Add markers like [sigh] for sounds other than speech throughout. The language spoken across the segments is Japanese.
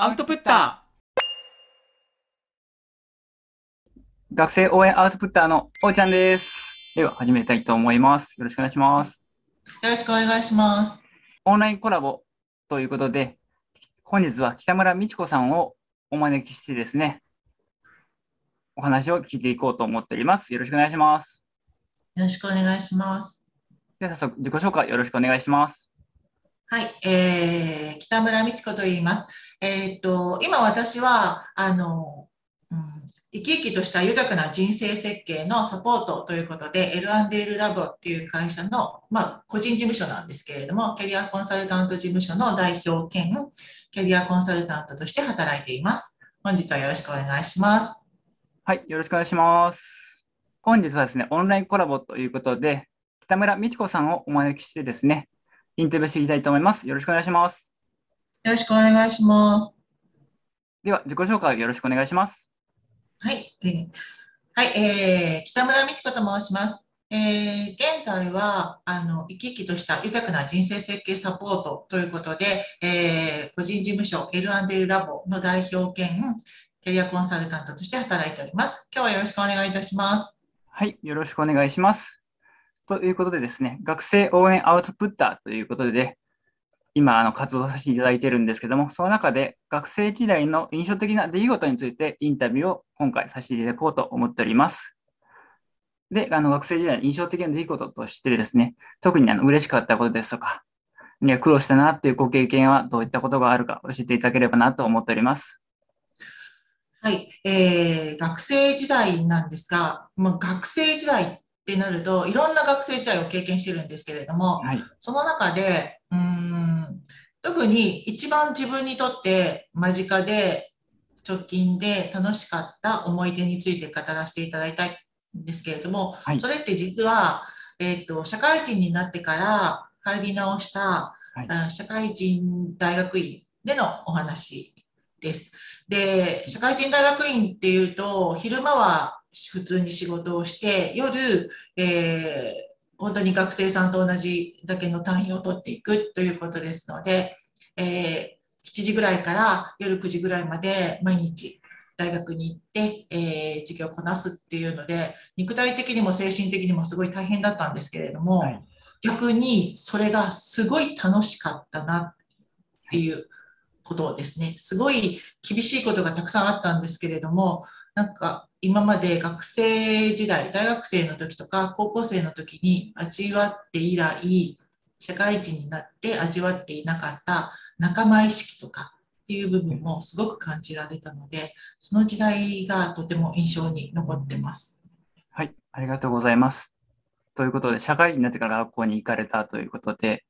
アウトプッタ学生応援アウトプッターのおーちゃんです。では始めたいと思います。よろしくお願いします。よろしくお願いします。オンラインコラボということで、本日は北村美智子さんをお招きしてですね、お話を聞いていこうと思っております。よろしくお願いします。よろしくお願いします。では早速自己紹介よろしくお願いします。はい、えー、北村美智子と言います。えっ、と、今私は、あの、うん、生き生きとした豊かな人生設計のサポートということで、L&L ラボっていう会社の、まあ、個人事務所なんですけれども、キャリアコンサルタント事務所の代表兼、キャリアコンサルタントとして働いています。本日はよろしくお願いします。はい、よろしくお願いします。本日はですね、オンラインコラボということで、北村美智子さんをお招きしてですね、インタビューしていきたいと思います。よろしくお願いします。よろしくお願いします。では、自己紹介をよろしくお願いします。はい、えーはい、えー、北村美智子と申します。えー、現在は、あの、生き生きとした豊かな人生設計サポートということで、えー、個人事務所 L&L ラボの代表兼、キャリアコンサルタントとして働いております。今日はよろしくお願いいたします。はい、よろしくお願いします。ということでですね、学生応援アウトプッターということで、今、あの活動させていただいているんですけども、その中で学生時代の印象的な出来事についてインタビューを今回させていただこうと思っております。で、あの学生時代の印象的な出来事としてですね、特にあの嬉しかったことですとか、ね、苦労したなっていうご経験はどういったことがあるか教えていただければなと思っております。はい、えー、学生時代なんですが、もう学生時代ってなると、いろんな学生時代を経験してるんですけれども、はい。その中で、うーん、特に一番自分にとって間近で直近で楽しかった思い出について語らせていただきたいんですけれども、はいそれって実は、えっと、社会人になってから入り直した、はいあ社会人大学院でのお話です。で、社会人大学院っていうと、昼間は普通に仕事をして、夜、えー本当に学生さんと同じだけの単位を取っていくということですので、えー7時ぐらいから夜9時ぐらいまで毎日大学に行って、えー授業をこなすっていうので、肉体的にも精神的にもすごい大変だったんですけれども、はい逆にそれがすごい楽しかったなっていうことですね。すごい厳しいことがたくさんあったんですけれども、なんか今まで学生時代、大学生の時とか高校生の時に味わって以来、社会人になって味わっていなかった仲間意識とかっていう部分もすごく感じられたので、その時代がとても印象に残ってます。はい、ありがとうございます。ということで、社会人になってから学校に行かれたということで、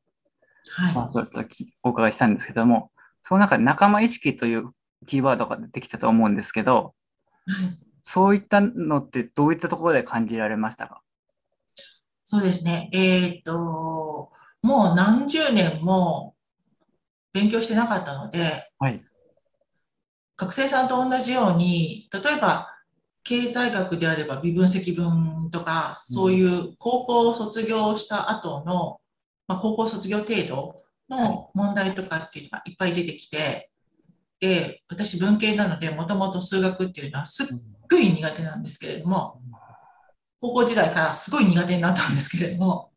まあ、はそうちょっときお伺いしたんですけども、その中で仲間意識というキーワードが出てきたと思うんですけど、そういったのってどういったところで感じられましたか？そうですね。えっと、もう何十年も勉強してなかったので、はい。学生さんと同じように、例えば経済学であれば微分積分とか、そういう高校を卒業した後の、まあ、高校卒業程度の問題とかっていうのがいっぱい出てきて、で、私文系なので、もともと数学っていうのはすっごい苦手なんですけれども、高校時代からすごい苦手になったんですけれども、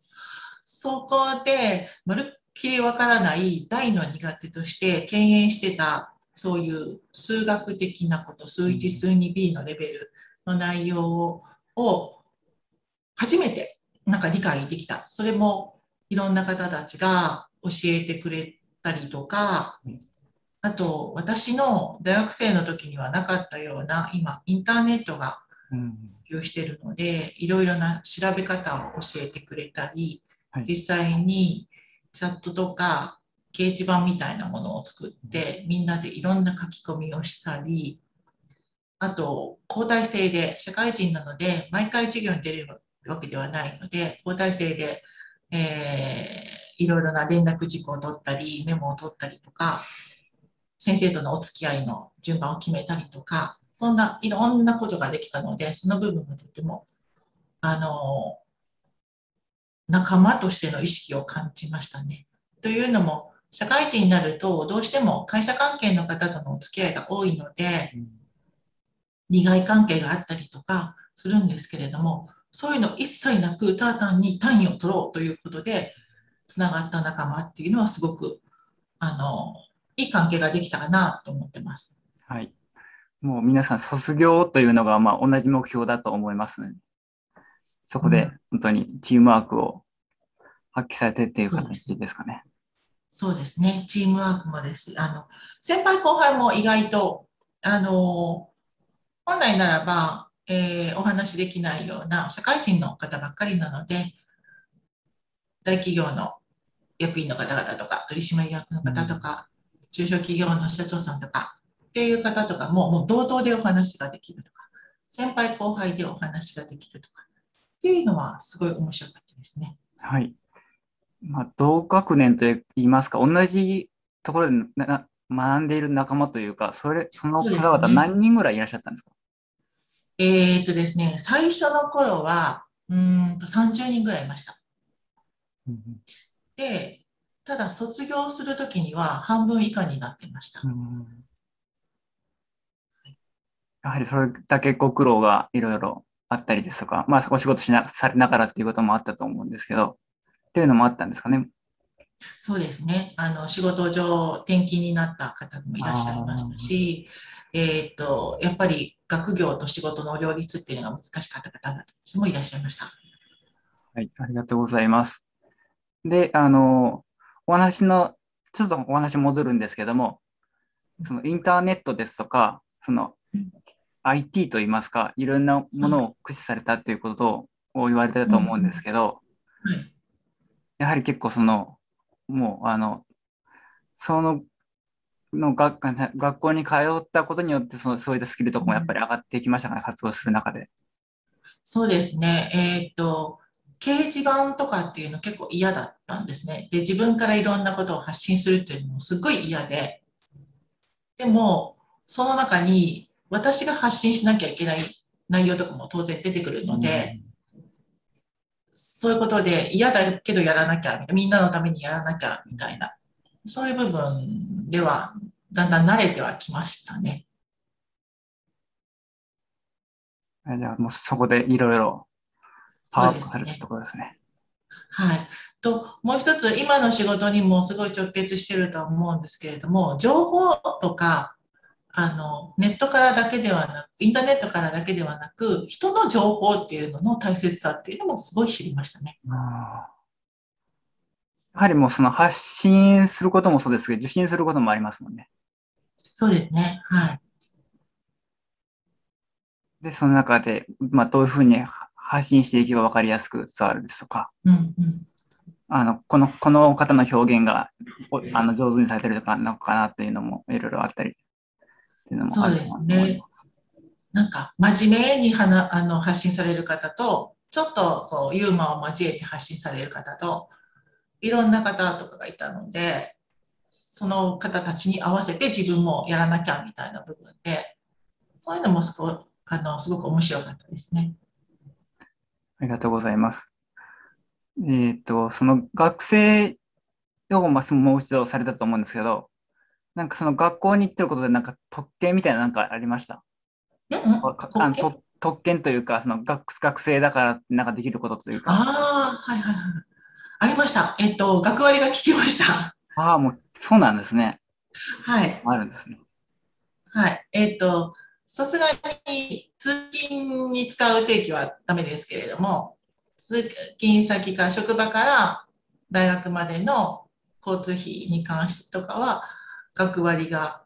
そこで、まるっきりわからない大の苦手として敬遠してた、そういう数学的なこと、数1、数 2B のレベルの内容を初めてなんか理解できた。それもいろんな方たちが教えてくれたりとか、あと私の大学生の時にはなかったような、今インターネットがうん。普及しているので、いろいろな調べ方を教えてくれたり、はい実際にチャットとか掲示板みたいなものを作って、みんなでいろんな書き込みをしたり、あと、交代制で、社会人なので、毎回授業に出れるわけではないので、交代制で、えーいろいろな連絡事項を取ったり、メモを取ったりとか、先生とのお付き合いの順番を決めたりとか、そんないろんなことができたので、その部分がとても、あの、仲間としての意識を感じましたね。というのも、社会人になると、どうしても会社関係の方とのお付き合いが多いので、利害関係があったりとかするんですけれども、そういうの一切なく、ただ単に単位を取ろうということで、つながった仲間っていうのはすごく、あの、いい関係ができたかなと思ってます。はい。もう皆さん卒業というのがまあ同じ目標だと思いますね。そこで本当にチームワークを発揮されてっていう形ですかね。そうですね。チームワークもです。あの、先輩後輩も意外と、あの、本来ならば、えー、お話しできないような社会人の方ばっかりなので、大企業の役員の方々とか、取締役の方とか、中小企業の社長さんとかっていう方とかも、もう同等でお話ができるとか、先輩後輩でお話ができるとか、っていうのはすごい面白かったですね。はい。まあ、同学年といいますか、同じところで学んでいる仲間というか、それその方々何人ぐらいいらっしゃったんですか？えー、っとですね、最初の頃は、うんと30人ぐらいいました。で、ただ卒業するときには半分以下になってました。やはりそれだけご苦労がいろいろあったりですとか、まあお仕事しなされながらっていうこともあったと思うんですけど、っていうのもあったんですかね。そうですね。あの、仕事上転勤になった方もいらっしゃいましたし、えっ、と、やっぱり学業と仕事の両立っていうのが難しかった方もいらっしゃいました。はい、ありがとうございます。で、あの、お話の、ちょっとお話戻るんですけども、そのインターネットですとか、その IT といいますか、いろんなものを駆使されたということを言われてたと思うんですけど、やはり結構その、もう、あの、そのの学学校に通ったことによってその、そういったスキルとかもやっぱり上がっていきましたかね、活動する中で。そうですね。えー、っと、掲示板とかっていうの結構嫌だったんですね。で、自分からいろんなことを発信するっていうのもすごい嫌で。でも、その中に私が発信しなきゃいけない内容とかも当然出てくるので、そういうことで嫌だけどやらなきゃ、みんなのためにやらなきゃみたいなそういう部分では、だんだん慣れてはきましたね。じゃあもうそこでいろいろパワーアップされたところですね。はい。と、もう一つ、今の仕事にもすごい直結してるとは思うんですけれども、情報とか、あの、ネットからだけではなく、インターネットからだけではなく、人の情報っていうのの大切さっていうのもすごい知りましたね。やはりもうその発信することもそうですけど、受信することもありますもんね。そうですね。はい。で、その中で、まあ、どういうふうに発信していけば分かりやすく伝わるですとか、うんうん、あのこのこの方の表現があの上手にされてるのかなっていうのもいろいろあったりっていうのもそうですね。なんか真面目にはなあの発信される方と、ちょっとこうユーモアを交えて発信される方と、いろんな方とかがいたので、その方たちに合わせて自分もやらなきゃみたいな部分で、そういうのもすごあのすごく面白かったですね。ありがとうございます。えっ、ー、と、その学生をまもう一度されたと思うんですけど、なんかその学校に行ってることでなんか特権みたいななんかありました？あの特権？というか、その学学生だからなんかできることというか。ああ、はいはいはい。ありました。えっと、学割が効きました。ああ、もう、そうなんですね。はい。あるんですね。はい。えっと、さすがに通勤に使う定期はダメですけれども、通勤先か職場から大学までの交通費に関してとかは、学割が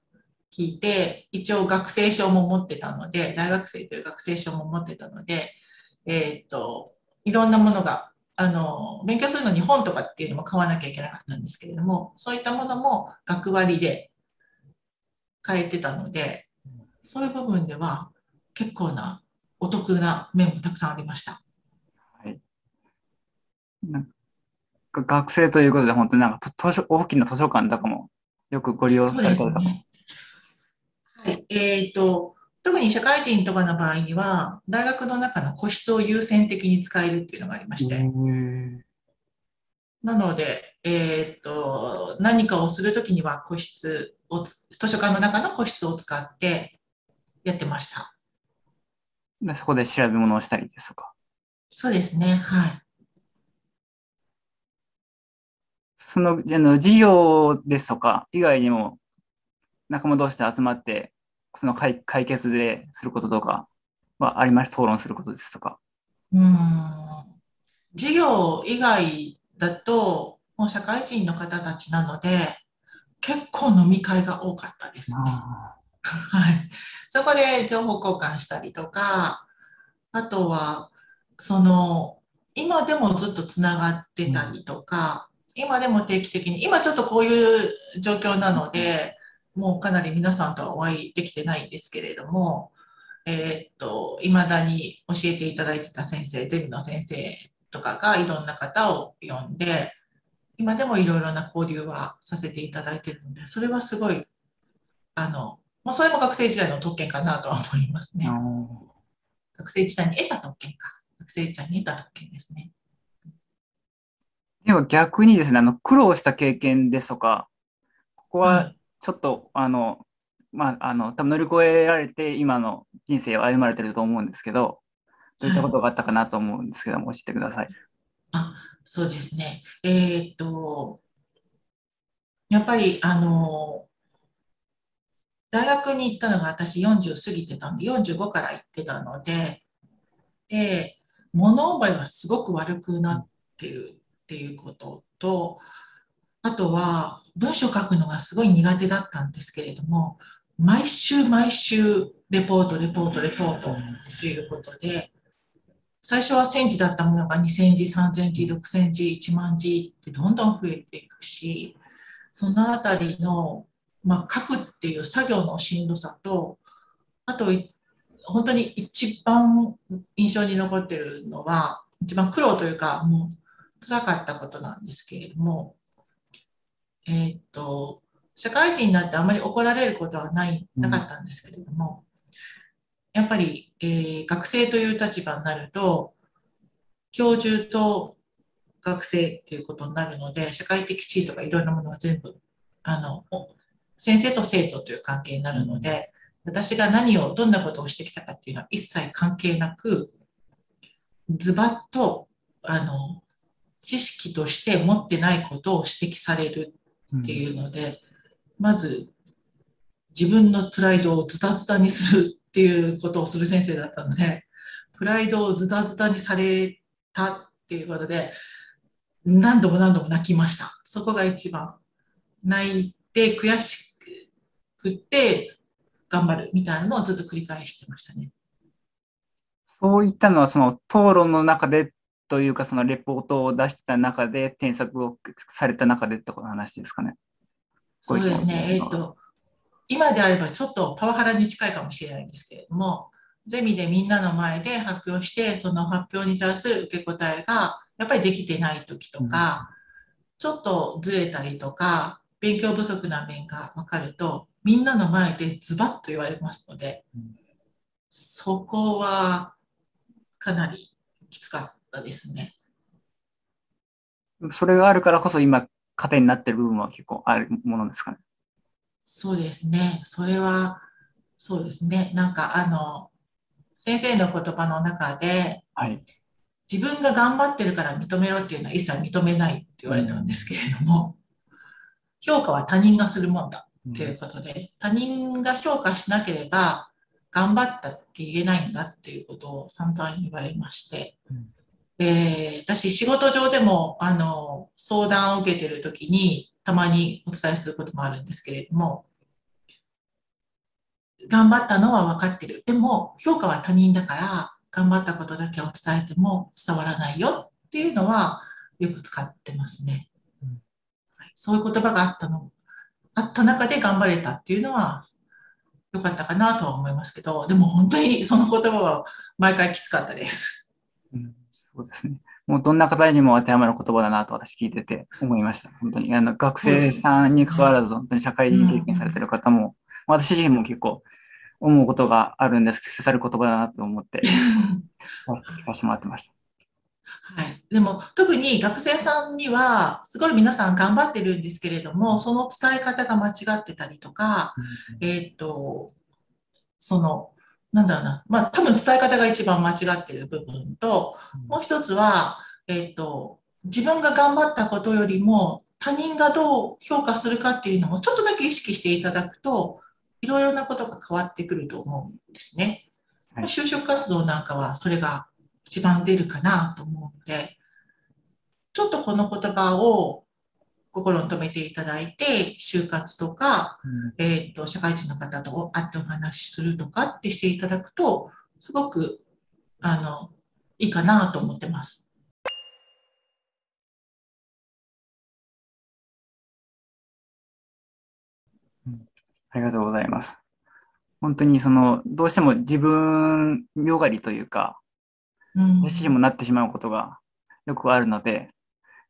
効いて、一応学生証も持ってたので、大学生という学生証も持ってたので、えっ、と、いろんなものがあの、勉強するのに本とかっていうのも買わなきゃいけなかったんですけれども、そういったものも学割で買えてたので、そういう部分では結構なお得な面もたくさんありました。はい。なんか学生ということで、本当になんか図書大きな図書館とかもよくご利用されたとか、ね、はい。えっ、ー、と、特に社会人とかの場合には、大学の中の個室を優先的に使えるっていうのがありまして。なので、えっ、と、何かをするときには個室を、図書館の中の個室を使ってやってました。でそこで調べ物をしたりですとか？そうですね。はい。その、じゃあの授業ですとか以外にも、仲間同士で集まって、その解解決ですることとかはあります、討論することですとか？うーん。授業以外だと、もう社会人の方たちなので、結構飲み会が多かったですね。はい。そこで情報交換したりとか、あとは、その、今でもずっとつながってたりとか、今でも定期的に、今ちょっとこういう状況なので、もうかなり皆さんとはお会いできてないんですけれども、えーっと、未だに教えていただいてた先生、ゼミの先生とかがいろんな方を呼んで、今でもいろいろな交流はさせていただいてるので、それはすごい、あの、まあ、それも学生時代の特権かなとは思いますね。学生時代に得た特権か。学生時代に得た特権ですね。では逆にですね、あの苦労した経験ですとか、ここははいちょっと、あの、まあ、あの、多分乗り越えられて今の人生を歩まれてると思うんですけど、どういったことがあったかなと思うんですけども、教えてください。そうですね。えーっと、やっぱり、あの、大学に行ったのが私40過ぎてたんで、45から行ってたので、で、物覚えはすごく悪くなってるっていうことと、あとは文章書くのがすごい苦手だったんですけれども、毎週毎週レポート、レポート、レポートっていうことで、最初は1000字だったものが2000字、3000字、6000字、1万字ってどんどん増えていくし、そのあたりの、まあ、書くっていう作業のしんどさと、あと、本当に一番印象に残ってるのは、一番苦労というか、もう辛かったことなんですけれども、えーっと、社会人になってあまり怒られることはない、なかったんですけれども、やっぱり、えー学生という立場になると、教授と学生っていうことになるので、社会的地位とかいろんなものが全部、あの、先生と生徒という関係になるので、私が何を、どんなことをしてきたかっていうのは一切関係なく、ズバッと、あの、知識として持ってないことを指摘されるっていうので、まず自分のプライドをズタズタにするっていうことをする先生だったので、プライドをズタズタにされたっていうことで、何度も何度も泣きました。そこが一番。泣いて悔しくって頑張るみたいなのをずっと繰り返してましたね。そういったのは、その討論の中でというか、そのレポートを出してた中で、添削をされた中でってことの話ですかね。そうですね。えっ、こういったと、今であればちょっとパワハラに近いかもしれないんですけれども、ゼミでみんなの前で発表して、その発表に対する受け答えがやっぱりできてない時とか、ちょっとずれたりとか、勉強不足な面が分かると、みんなの前でズバッと言われますのでうん、そこはかなりきつかったですね。それがあるからこそ今、糧になってる部分は結構あるものですかね。そうですね。それは、そうですね。なんかあの、先生の言葉の中で、はい。自分が頑張ってるから認めろっていうのは一切認めないって言われたんですけれども、評価は他人がするもんだっていうことで、他人が評価しなければ頑張ったって言えないんだっていうことを散々言われましてうん、で、私仕事上でもあの相談を受けてるときにたまにお伝えすることもあるんですけれども、頑張ったのは分かってる。でも評価は他人だから頑張ったことだけを伝えても伝わらないよっていうのはよく使ってますね。そういう言葉があったの、あった中で頑張れたっていうのは良かったかなとは思いますけど、でも本当にその言葉は毎回きつかったです。うんそうですね。もうどんな方にも当てはまる言葉だなと私聞いてて思いました。本当に。あの学生さんに関わらず、本当に社会人経験されてる方も、私自身も結構思うことがあるんです。刺さる言葉だなと思って [laughs] 聞かせてもらってました。はい。でも、特に学生さんには、すごい皆さん頑張ってるんですけれども、その伝え方が間違ってたりとか、えっ、と、その、なんだろうな、まあ、多分伝え方が一番間違ってる部分と、もう一つは、えっ、と、自分が頑張ったことよりも、他人がどう評価するかっていうのもちょっとだけ意識していただくと、いろいろなことが変わってくると思うんですね。はい、就職活動なんかはそれが一番出るかなと思うので、ちょっとこの言葉を心に留めていただいて、就活とか、うん、えっ、と、社会人の方と会ってお話しするとかってしていただくと、すごく、あの、いいかなと思ってます。ありがとうございます。本当にその、どうしても自分よがりというか、無視にもなってしまうことがよくあるので、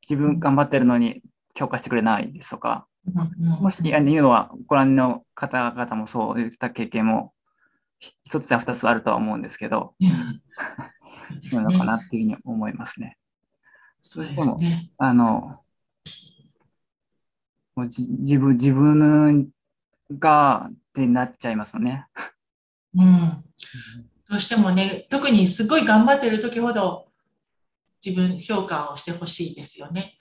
自分頑張ってるのに強化してくれないですとか、もし、あのいうのはご覧の方々もそういった経験も一つや二つあるとは思うんですけど、そうなのかなっていうふうに思いますね。そうですね。あの、もう自分、自分がってなっちゃいますよね。うん。[laughs] どうしてもね、特にすごい頑張ってる時ほど自分評価をしてほしいですよね。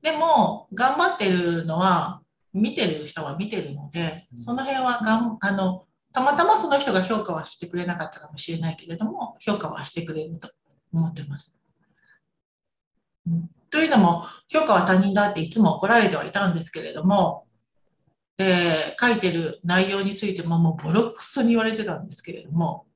でも、頑張ってるのは、見てる人は見てるので、その辺はがんあのたまたまその人が評価はしてくれなかったかもしれないけれども、評価はしてくれると思ってます。というのも、評価は他人だっていつも怒られてはいたんですけれども、で書いてる内容についてももうボロックソに言われてたんですけれども、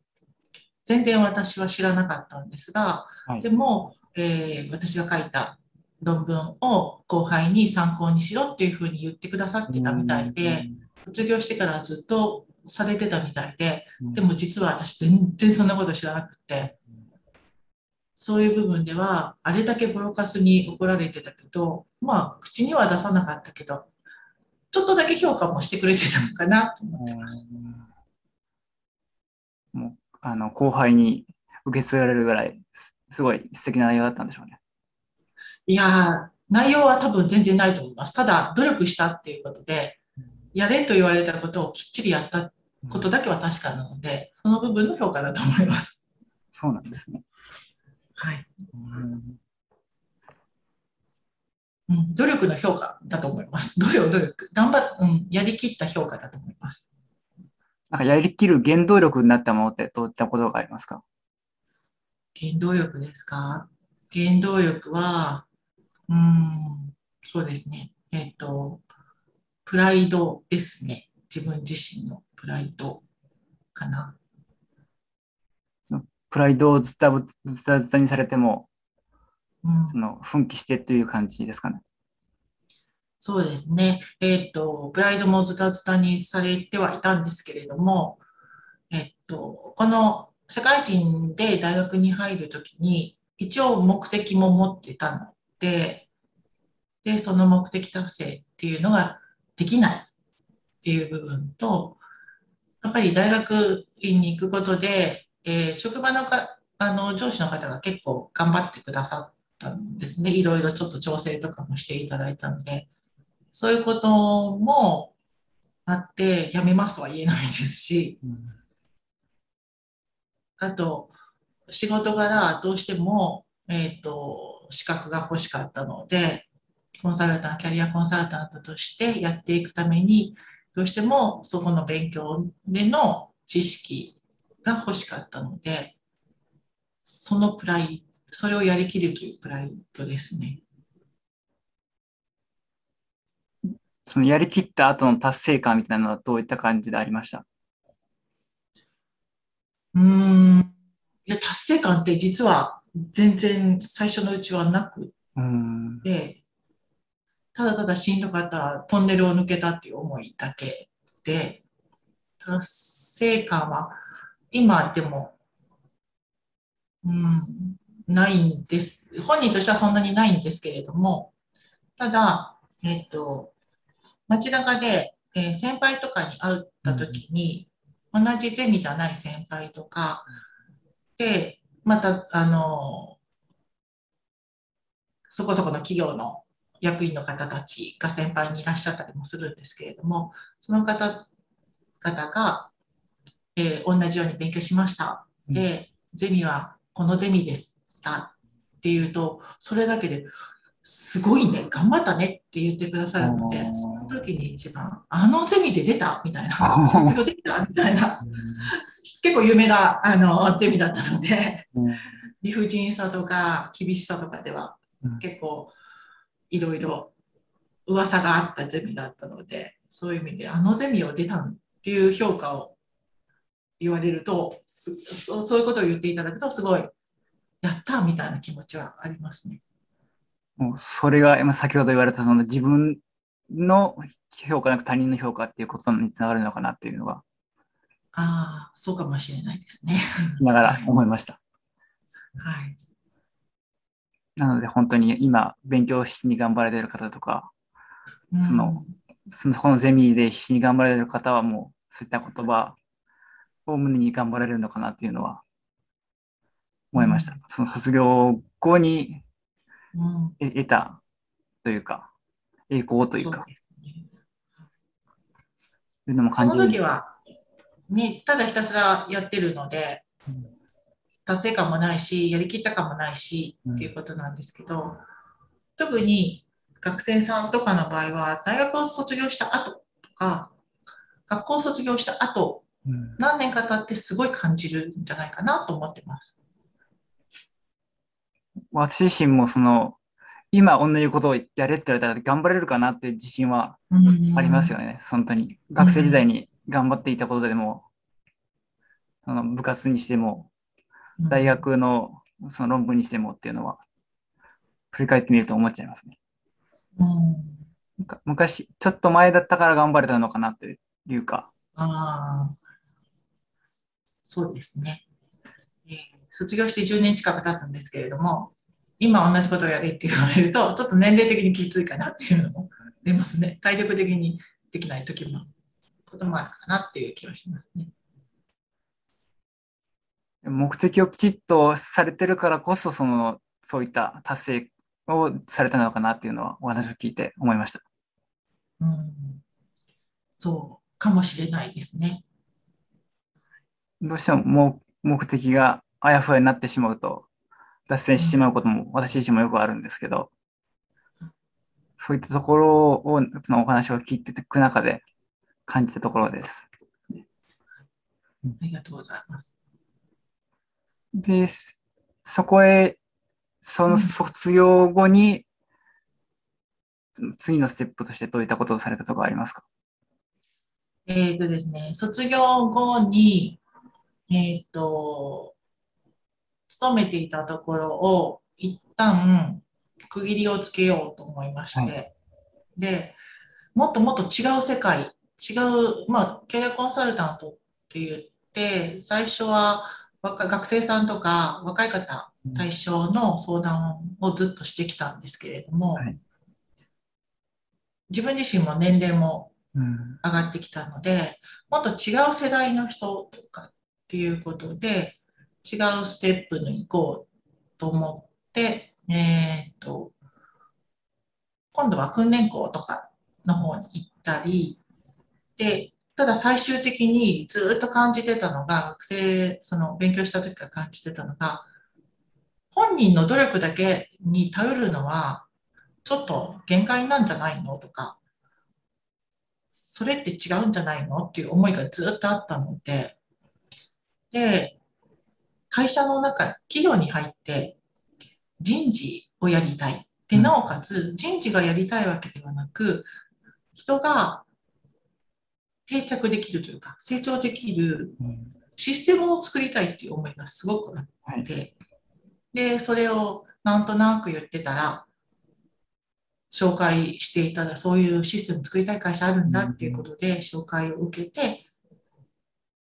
全然私は知らなかったんですが、はい、でも、えー、私が書いた論文を後輩に参考にしろっていうふうに言ってくださってたみたいで、卒業してからずっとされてたみたいで、でも実は私全然そんなこと知らなくて、そういう部分では、あれだけボロカスに怒られてたけど、まあ、口には出さなかったけど、ちょっとだけ評価もしてくれてたのかなと思ってます。あの後輩に受け継がれるぐらい、すごい素敵な内容だったんでしょうね。いや内容は多分全然ないと思います。ただ、努力したっていうことで、やれと言われたことをきっちりやったことだけは確かなので、その部分の評価だと思います。そうなんですね。はい。うん、努力の評価だと思います。努力、努力。頑張っ、うん、やりきった評価だと思います。なんかやりきる原動力になったものってどういったことがありますか？原動力ですか？原動力は、うん、そうですね。えっ、ー、と、プライドですね。自分自身のプライドかな。プライドをずたずたずたにされても、うん、その奮起してという感じですかね。そうですね。えっ、と、プライドもズタズタにされてはいたんですけれども、えっ、と、この社会人で大学に入るときに、一応目的も持ってたので、で、その目的達成っていうのができないっていう部分と、やっぱり大学院に行くことで、えー、職場のかあの上司の方が結構頑張ってくださったんですね。いろいろちょっと調整とかもしていただいたので、そういうこともあって、やめますとは言えないですし、うん、あと、仕事柄どうしても、えっ、ー、と、資格が欲しかったので、コンサルタント、キャリアコンサルタントとしてやっていくために、どうしてもそこの勉強での知識が欲しかったので、そのプライ、それをやりきるというプライドですね。そのやりきった後の達成感みたいなのはどういった感じでありました？うん。いや、達成感って実は全然最初のうちはなくて、ただただしんどかったトンネルを抜けたっていう思いだけで、達成感は今でも、うん、ないんです。本人としてはそんなにないんですけれども、ただ、えっ、と、街中で、えー、先輩とかに会った時に、同じゼミじゃない先輩とか、で、また、あの、そこそこの企業の役員の方たちが先輩にいらっしゃったりもするんですけれども、その方々が、えー、同じように勉強しました。で、ゼミはこのゼミでした。っていうと、それだけですごいね、頑張ったねって言ってくださるので、その時に一番、あのゼミで出たみたいな、卒業できたみたいな、結構有名なあのゼミだったので、理不尽さとか厳しさとかでは結構いろいろ噂があったゼミだったので、そういう意味で、あのゼミを出たっていう評価を言われると、そそういうことを言っていただくと、すごい、やったみたいな気持ちはありますね。もうそれが先ほど言われたその自分の評価なく他人の評価っていうことにつながるのかなっていうのが。ああ、そうかもしれないですね。ながら思いました。はい。なので本当に今勉強しに頑張られてる方とか、うん、その、そのこのゼミで必死に頑張られる方はもうそういった言葉を胸に頑張られるのかなっていうのは思いました。うん、その卒業後に得たというか、栄光というか。いうのも感じその時は、ね、ただひたすらやってるので、達成感もないし、やりきった感もないし、っていうことなんですけど、特に学生さんとかの場合は、大学を卒業した後とか、学校を卒業した後、何年か経ってすごい感じるんじゃないかなと思ってます。私自身もその、今同じことをやれって言われたら頑張れるかなって自信はありますよね、本当に。学生時代に頑張っていたことでも、その部活にしても、大学のその論文にしてもっていうのは、振り返ってみると思っちゃいますね。うん、昔、ちょっと前だったから頑張れたのかなというか。ああ、そうですね。えー、卒業して10年近く経つんですけれども、今同じことをやれって言われると、[laughs] ちょっと年齢的にきついかなっていうのもありますね。体力的にできない時も、こともあるかなっていう気はしますね。目的をきちっとされてるからこそ、その、そういった達成をされたのかなっていうのはお話を聞いて思いました。うん、そうかもしれないですね。どうしても目的があやふやになってしまうと、脱線してしまうことも私自身もよくあるんですけど、そういったところを、のお話を聞いていく中で感じたところです。ありがとうございます。で、そこへ、その卒業後に、次のステップとしてどういったことをされたとかありますか？えっ、ー、とですね、卒業後に、えっ、ー、と、勤めていたところを一旦区切りをつけようと思いまして、はい、で、もっともっと違う世界、違う、まあ、キャリアコンサルタントって言って、最初は若学生さんとか若い方対象の相談をずっとしてきたんですけれども、はい、自分自身も年齢も上がってきたので、もっと違う世代の人とかっていうことで、違うステップに行こうと思って、えっ、ー、と、今度は訓練校とかの方に行ったり、で、ただ最終的にずっと感じてたのが、学生、その勉強した時から感じてたのが、本人の努力だけに頼るのは、ちょっと限界なんじゃないの？とか、それって違うんじゃないの？っていう思いがずっとあったので、で、社の中、企業に入って人事をやりたい。で、なおかつ人事がやりたいわけではなく、人が定着できるというか、成長できるシステムを作りたいっていう思いがすごくあって、で、それをなんとなく言ってたら、紹介していただ、そういうシステム作りたい会社あるんだっていうことで紹介を受けて、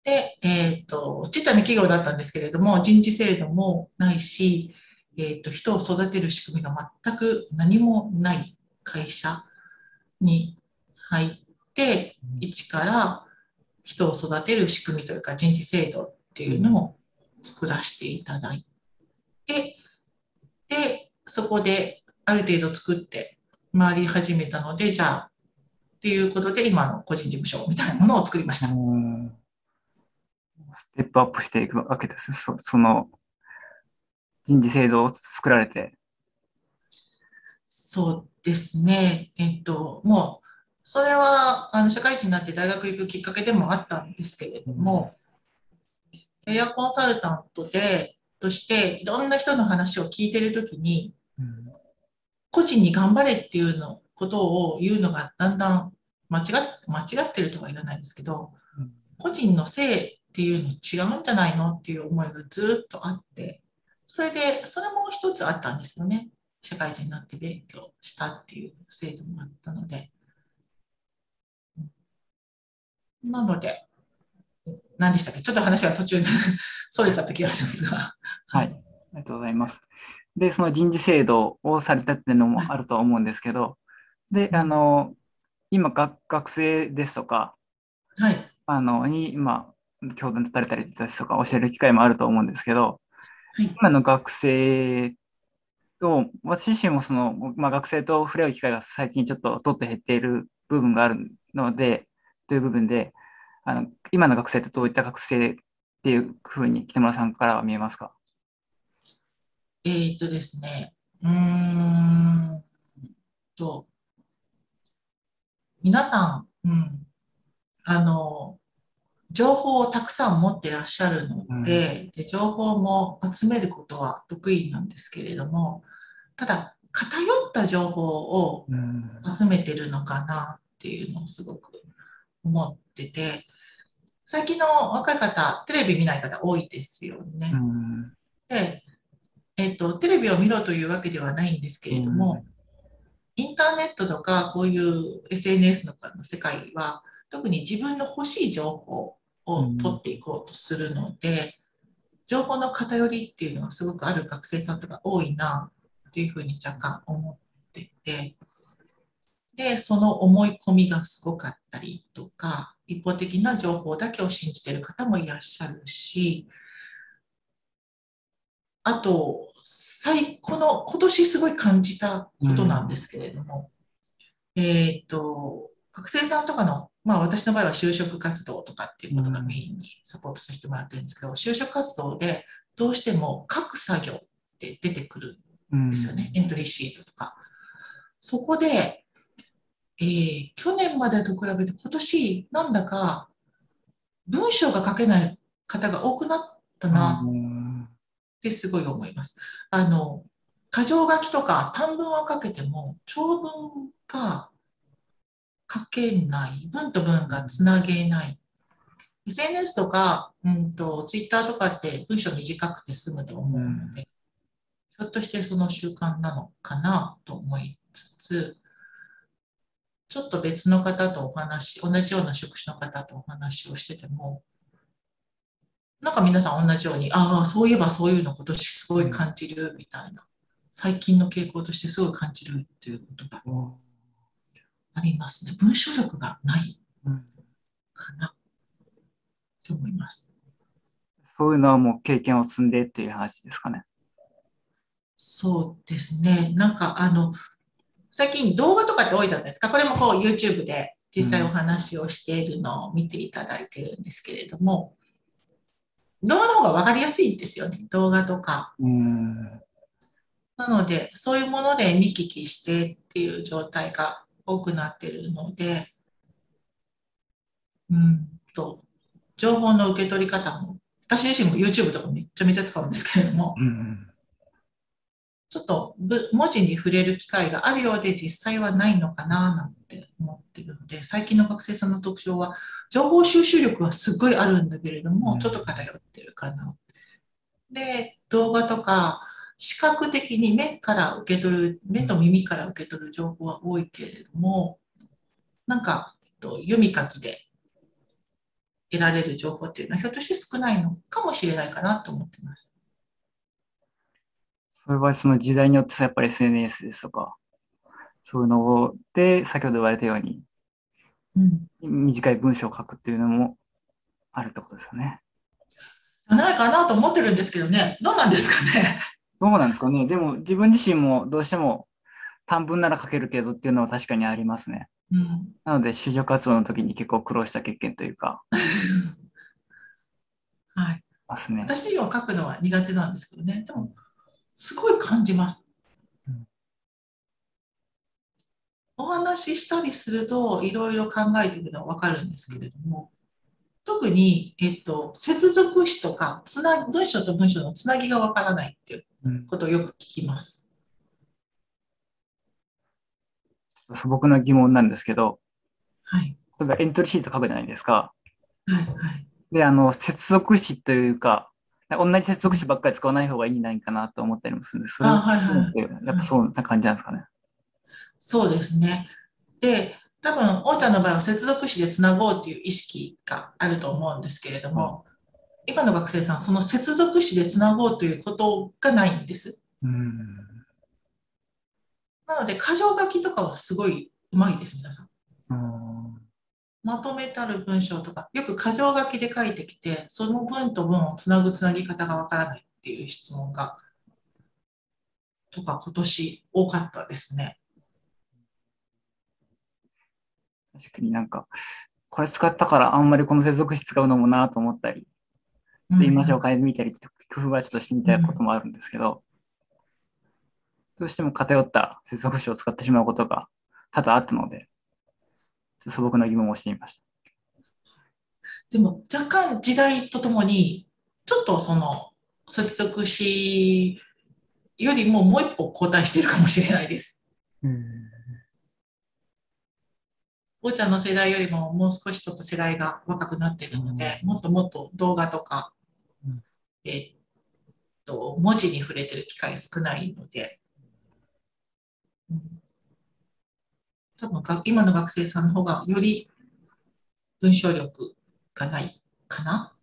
で、えっ、ー、と、ちっちゃな企業だったんですけれども、人事制度もないし、えっ、ー、と、人を育てる仕組みが全く何もない会社に入って、一から人を育てる仕組みというか人事制度っていうのを作らせていただいて、で、そこである程度作って回り始めたので、じゃあ、っていうことで今の個人事務所みたいなものを作りました。ステップアップしていくわけです。そその人事制度を作られて。そうですね。えっと、もう、それはあの社会人になって大学行くきっかけでもあったんですけれども、エアコンサルタントで、としていろんな人の話を聞いてるときに、個人に頑張れっていうのことを言うのがだんだん間違間違ってるとは言わないんですけど、個人のせいっていうの違うんじゃないのっていう思いがずっとあって、それで、それも一つあったんですよね。社会人になって勉強したっていう制度もあったので。なので、何でしたっけ？ちょっと話が途中で [laughs] それちゃった気がしますが。はい。ありがとうございます。で、その人事制度をされたっていうのもあると思うんですけど、で、あの、今学、学生ですとか、はい。あの、に、今、教壇立たれたりとか教える機会もあると思うんですけど、はい。今の学生を、私自身もその、まあ、学生と触れ合う機会が最近ちょっととって減っている部分があるので、という部分で、あの今の学生ってどういった学生っていうふうに北村さんからは見えますか？えーっとですね、うーんと、皆さん、うん、あの、情報をたくさん持ってらっしゃるので、で情報も集めることは得意なんですけれども、ただ、偏った情報をうん。集めてるのかなっていうのをすごく思ってて、最近の若い方、テレビ見ない方多いですよね。うん。で、えっと、テレビを見ろというわけではないんですけれども、インターネットとかこういう SNS のの世界は、特に自分の欲しい情報を取っていこうとするので、情報の偏りっていうのがすごくある学生さんとか多いなっていうふうに若干思ってて、で、その思い込みがすごかったりとか、一方的な情報だけを信じている方もいらっしゃるし、あと、最この今年すごい感じたことなんですけれども、えっと、学生さんとかの、まあ私の場合は就職活動とかっていうことがメインにサポートさせてもらってるんですけど、就職活動でどうしても書く作業って出てくるうんんですよね、エントリーシートとか。そこで、えー去年までと比べて今年なんだか文章が書けない方が多くなったなうんってすごい思います。あの、箇条書きとか短文は書けても、長文が書けない、文と文がつなげない。SNS とか、うんと、Twitter とかって文章短くて済むと思うので、ひょっとしてその習慣なのかなと思いつつ、ちょっと別の方とお話、同じような職種の方とお話をしてても、なんか皆さん同じように、ああ、そういえばそういうの今年すごい感じるみたいな、最近の傾向としてすごい感じるということがありますね。文章力がないうんかなと思います。そういうのはもう経験を積んでっていう話ですかね。そうですね。なんかあの、最近動画とかって多いじゃないですか。これもこう YouTube で実際お話をしているのを見ていただいてるんですけれども、動画の方が分かりやすいんですよね。動画とか。うん。なので、そういうもので見聞きしてっていう状態が多くなっているので、うんと、情報の受け取り方も、私自身も YouTube とかめっちゃめちゃ使うんですけれども、うん。ちょっとぶ文字に触れる機会があるようで実際はないのかななんて思ってるので、最近の学生さんの特徴は、情報収集力はすごいあるんだけれども、うんちょっと偏ってるかな。で、動画とか、視覚的に目から受け取る、目と耳から受け取る情報は多いけれども、なんか、えっと、読み書きで得られる情報っていうのはひょっとして少ないのかもしれないかなと思ってます。それはその時代によってさやっぱり SNS ですとか、そういうので、先ほど言われたように、うん。短い文章を書くっていうのもあるってことですよね。じゃないかなと思ってるんですけどね。どうなんですかね。どうなんですかね。でも自分自身もどうしても短文なら書けるけどっていうのは確かにありますね。うん、なので、就職活動の時に結構苦労した経験というか、[laughs] はい。ますね。私には書くのは苦手なんですけどね。でも、すごい感じますうん。お話ししたりすると、いろいろ考えているのはわかるんですけれども、特に、えっと、接続詞とか、つな、文章と文章のつなぎがわからないっていううんことをよく聞きます。素朴な疑問なんですけど、はい。例えばエントリーシート書くじゃないですか。はい。はい。で、あの、接続詞というか、同じ接続詞ばっかり使わない方がいいんじゃないかなと思ったりもするんです。それあはいはいやっぱそんな感じなんですかね。そうですね。で、多分、おーちゃんの場合は接続詞でつなごうっていう意識があると思うんですけれども、今の学生さん、その接続詞でつなごうということがないんです。うん。なので、箇条書きとかはすごいうまいです、皆さん。うんまとめたる文章とか、よく箇条書きで書いてきて、その文と文をつなぐつなぎ方がわからないっていう質問が、とか今年多かったですね。確かになんか、これ使ったからあんまりこの接続詞使うのもなと思ったり、で言いましょう変えてみたり、工夫はちょっとしてみたいこともあるんですけど、どうしても偏った接続詞を使ってしまうことが多々あったので、ちょっと素朴な疑問をしてみました。でも若干時代とともに、ちょっとその接続詞よりももう一歩後退しているかもしれないです。おーちゃんの世代よりももう少しちょっと世代が若くなっているので、もっともっと動画とかうん、えっと、文字に触れてる機会少ないので、うん。多分が今の学生さんの方がより文章力がないかな？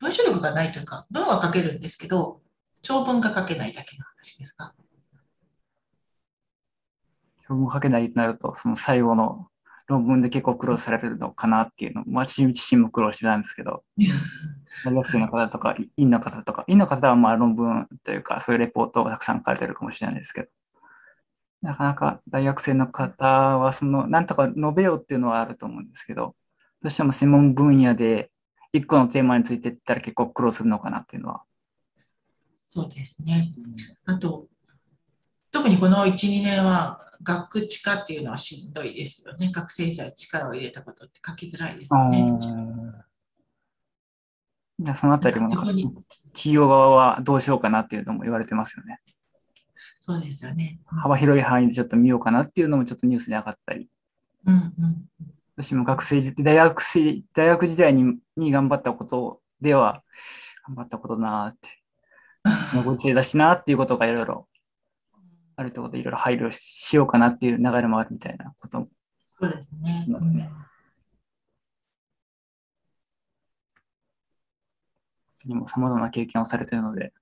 文章力がないというか、文は書けるんですけど、長文が書けないだけの話ですが。長文書けないとなると、その最後の論文で結構苦労されるのかなっていうのも、私自身も苦労してたんですけど、[laughs] 大学生の方とか、院の方とか、院の方はまあ論文というか、そういうレポートをたくさん書かれてるかもしれないですけど、なかなか大学生の方は、その、なんとか述べようっていうのはあると思うんですけど、どうしても専門分野で一個のテーマについていったら結構苦労するのかなっていうのは。そうですね。あと、特にこの1、2年は学地化っていうのはしんどいですよね。学生時代力を入れたことって書きづらいですよね。どうしてもじゃあそのあたりも企業側はどうしようかなっていうのも言われてますよね。そうですよね。幅広い範囲でちょっと見ようかなっていうのもちょっとニュースに上がったり、うんうん。私も学生時大学生、大学時代にに頑張ったことでは、頑張ったことなーって、ご時世だしなっていうことがいろいろあるってことでいろいろ配慮しようかなっていう流れもあるみたいなことも。そうですね。そうですねにも様々な経験をされているので、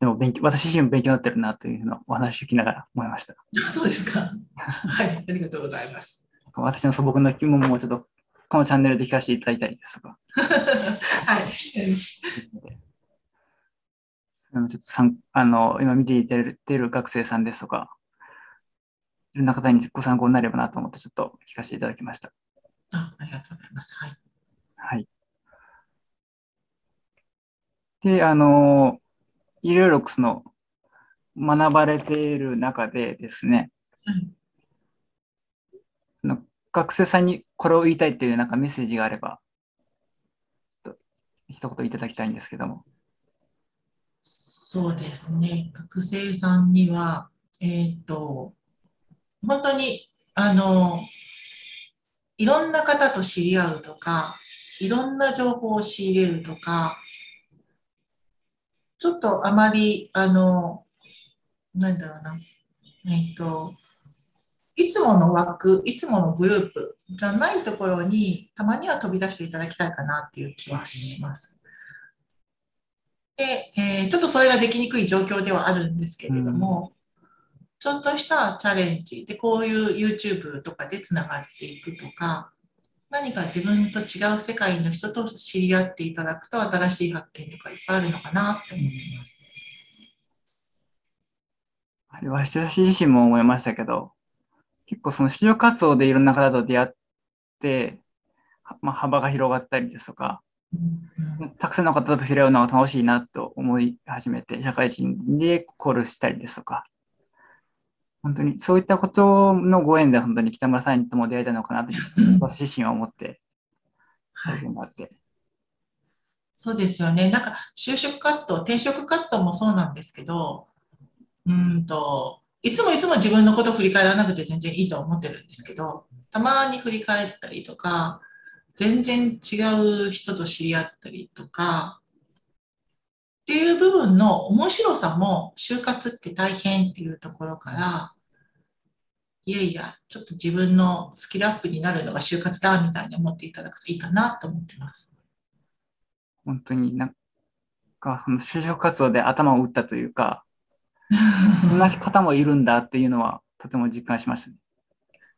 でも勉強、私自身も勉強になってるなというのをお話を聞きながら思いました。うんそうですか。はい。ありがとうございます。私の素朴な疑問もちょっとこのチャンネルで聞かせていただいたりですとか、[laughs] はい。あのちょっとさんあの今見ていただいている学生さんですとか、いろんな方にご参考になればなと思ってちょっと聞かせていただきました。あありがとうございます。はい。はい。で、あの、いろいろその学ばれている中でですね、うん学生さんにこれを言いたいっていうなんかメッセージがあれば、ちょっと一言いただきたいんですけども。そうですね。学生さんには、えっ、と、本当に、あの、いろんな方と知り合うとか、いろんな情報を仕入れるとか、ちょっとあまり、あの、なんだろうな、えっ、と、いつもの枠、いつものグループじゃないところに、たまには飛び出していただきたいかなっていう気はします。で、えーちょっとそれができにくい状況ではあるんですけれども、ちょっとしたチャレンジで、こういう YouTube とかでつながっていくとか、何か自分と違う世界の人と知り合っていただくと、新しい発見とかいっぱいあるのかなって思ってます。あれは私自身も思いましたけど、結構その就職活動でいろんな方と出会って、まあ、幅が広がったりですとか、たくさんの方と触れ合うのが楽しいなと思い始めて、社会人でコールしたりですとか、本当にそういったことのご縁で本当に北村さんとも出会えたのかなと、私自身は思って、はい、そうですよね。なんか就職活動、転職活動もそうなんですけど、うんと、いつもいつも自分のことを振り返らなくて全然いいと思ってるんですけど、たまに振り返ったりとか、全然違う人と知り合ったりとか、っていう部分の面白さも、就活って大変っていうところから、いやいや、ちょっと自分のスキルアップになるのが就活だみたいに思っていただくといいかなと思ってます。本当になんか、その就職活動で頭を打ったというか、そんな方もいるんだっていうのは、とても実感しましたね。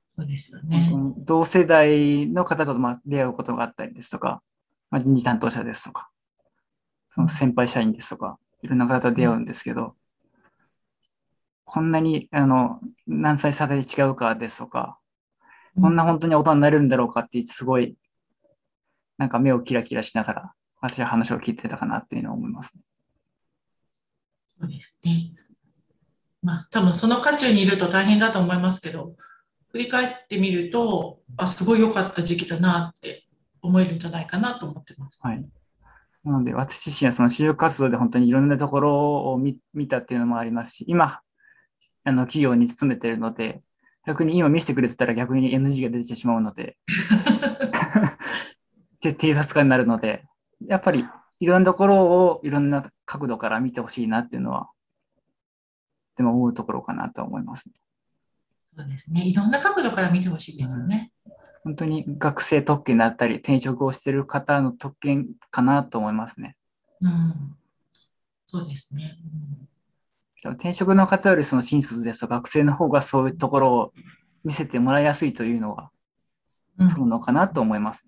そうですよね。同世代の方とま出会うことがあったりですとか、まあ、人事担当者ですとか、その先輩社員ですとか、いろんな方と出会うんですけど、うん、こんなにあの何歳差で違うかですとか、こんな本当に大人になれるんだろうかってすごい、なんか目をキラキラしながら、私は話を聞いてたかなっていうのを思います、ね。そうですね。まあ、多分その渦中にいると大変だと思いますけど、振り返ってみると、あ、すごい良かった時期だなって思えるんじゃないかなと思ってます。はい。なので、私自身はその就職活動で本当にいろんなところを見見たっていうのもありますし、今、あの企業に勤めているので、逆に今見せてくれてたら逆に NG が出てしまうので、[laughs] で偵察官になるので、やっぱりいろんなところをいろんな角度から見てほしいなっていうのはでも思うところかなと思います。そうですね。いろんな角度から見てほしいですよね、うん。本当に学生特権だったり、転職をしている方の特権かなと思いますね。うん、そうですね。うん、転職の方よりその新卒ですと学生の方がそういうところを見せてもらいやすいというのは、そうのかなと思います、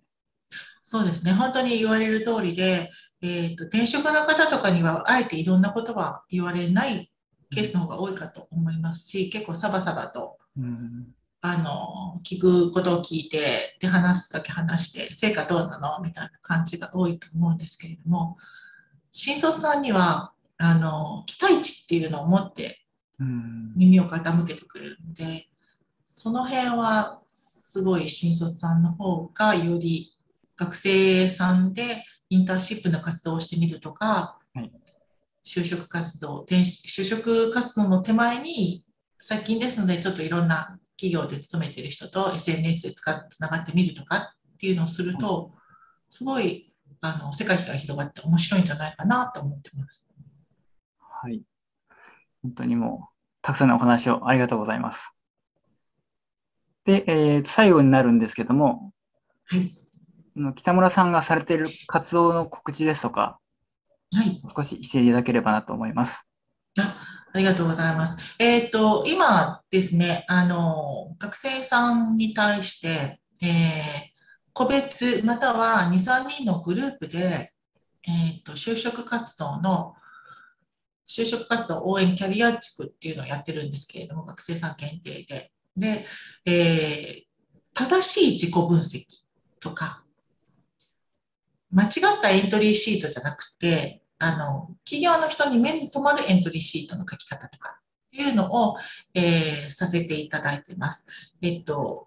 そうですね。本当に言われる通りで、えーと転職の方とかにはあえていろんなことは言われないケースの方が多いかと思いますし、結構サバサバと、うん、あの、聞くことを聞いて、で、話すだけ話して、成果どうなの？みたいな感じが多いと思うんですけれども、新卒さんには、あの、期待値っていうのを持って耳を傾けてくれるので、その辺はすごい新卒さんの方がより学生さんでインターンシップの活動をしてみるとか、就職活動、就職活動の手前に、最近ですので、ちょっといろんな企業で勤めてる人と SNS で使つながってみるとかっていうのをすると、すごいあの世界が広がって面白いんじゃないかなと思ってます。はい。本当にもう、たくさんのお話をありがとうございます。で、えー、最後になるんですけども、はい、北村さんがされている活動の告知ですとか、はい、少ししていただければなと思います。ありがとうございます。えっ、ー、と、今ですね、あの、学生さんに対して、えー、個別または2、3人のグループで、えっ、ー、と、就職活動の、就職活動応援キャリア塾っていうのをやってるんですけれども、学生さん限定で。で、えー、正しい自己分析とか、間違ったエントリーシートじゃなくて、あの、企業の人に目に留まるエントリーシートの書き方とかっていうのを、えー、させていただいてます。えっと、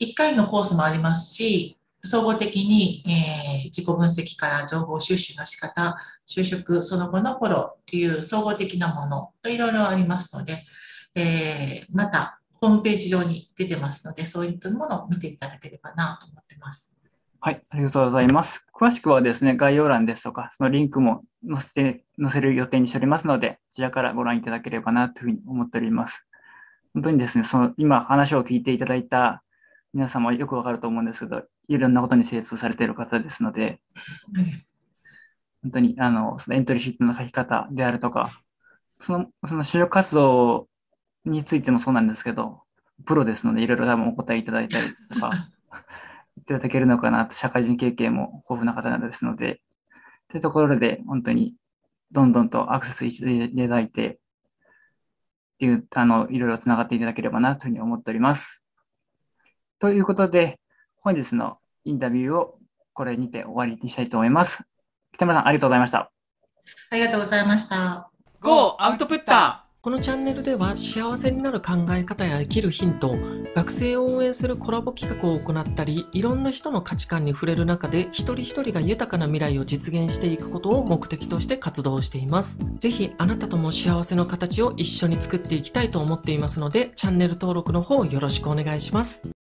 1回のコースもありますし、総合的に、えー、自己分析から情報収集の仕方、就職その後のフォローっていう総合的なものといろいろありますので、えー、またホームページ上に出てますので、そういったものを見ていただければなと思ってます。はい、ありがとうございます。詳しくはですね、概要欄ですとか、そのリンクも載せて、載せる予定にしておりますので、こちらからご覧いただければなというふうに思っております。本当にですね、その今話を聞いていただいた皆様よくわかると思うんですけど、いろんなことに精通されている方ですので、本当にあのそのエントリーシートの書き方であるとか、そのその就職活動についてもそうなんですけど、プロですので、いろいろ多分お答えいただいたりとか、いただけるのかなと、社会人経験も豊富な方なのですので、というところで、本当にどんどんとアクセスしていただいて、っていう、あの、いろいろつながっていただければなというふうに思っております。ということで、本日のインタビューをこれにて終わりにしたいと思います。北村さん、ありがとうございました。ありがとうございました。Go! アウトプッターこのチャンネルでは幸せになる考え方や生きるヒント、学生を応援するコラボ企画を行ったり、いろんな人の価値観に触れる中で一人一人が豊かな未来を実現していくことを目的として活動しています。ぜひあなたとも幸せの形を一緒に作っていきたいと思っていますので、チャンネル登録の方よろしくお願いします。